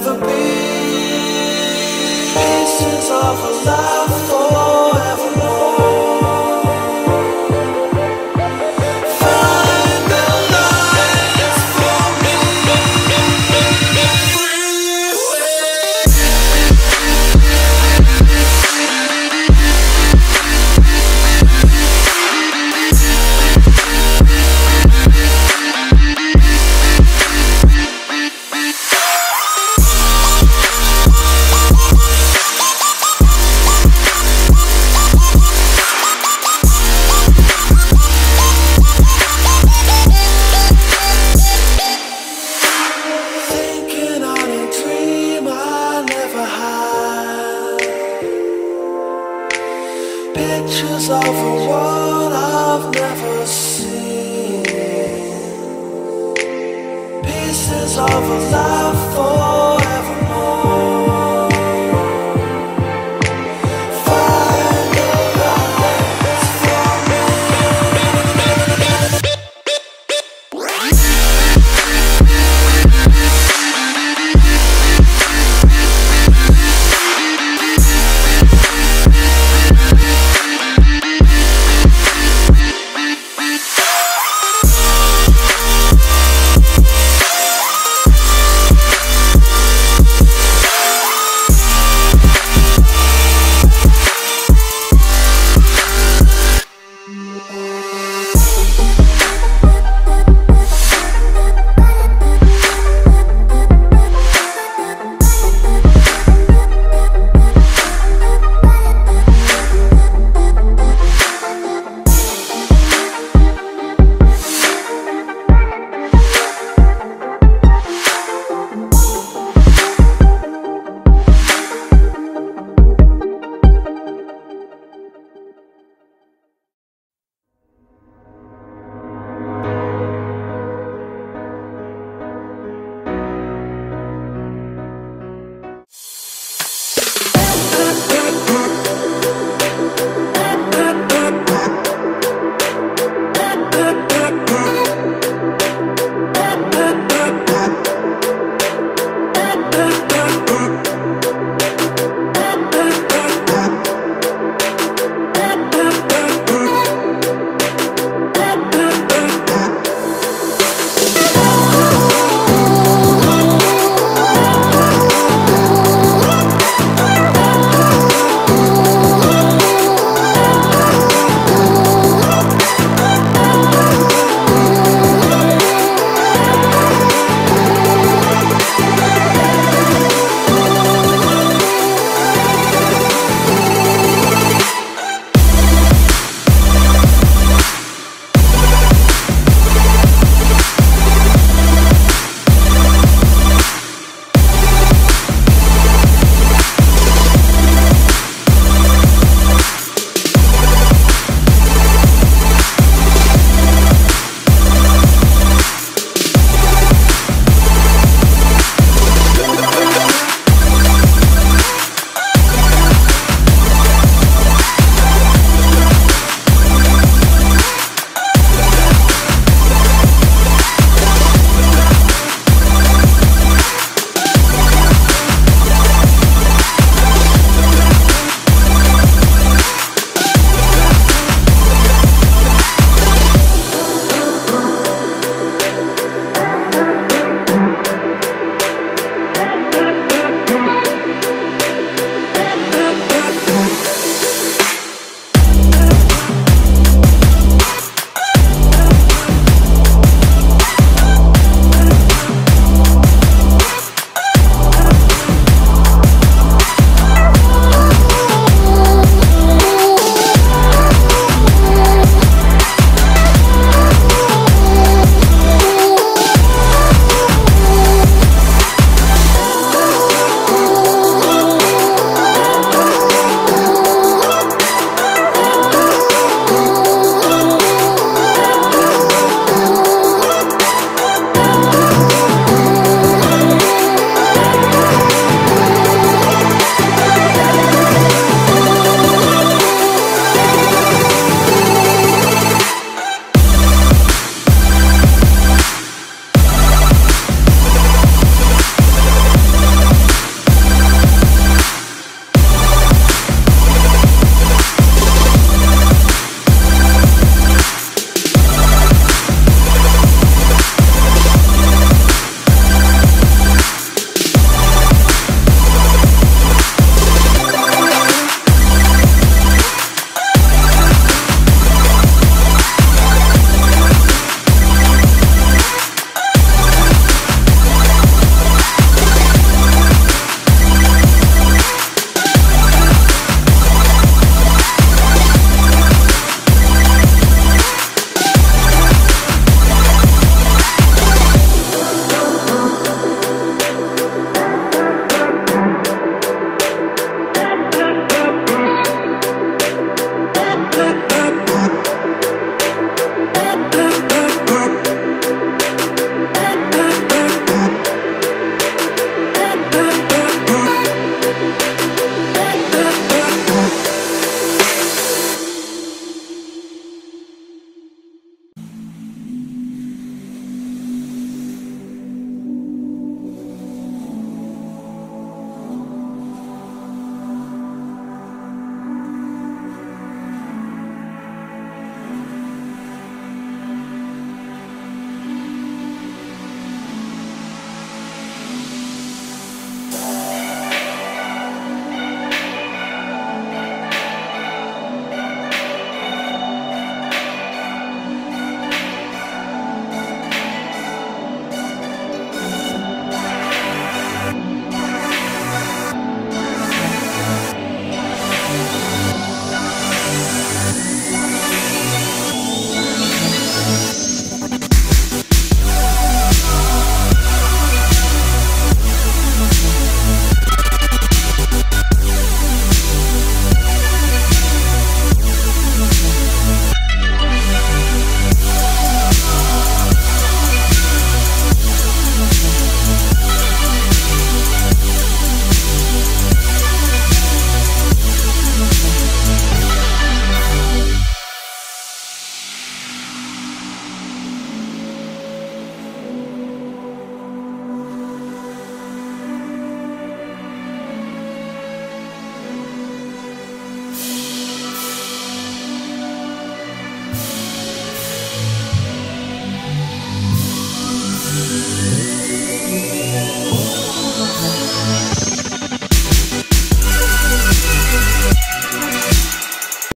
that will ever be. Pieces of a life forevermore. A life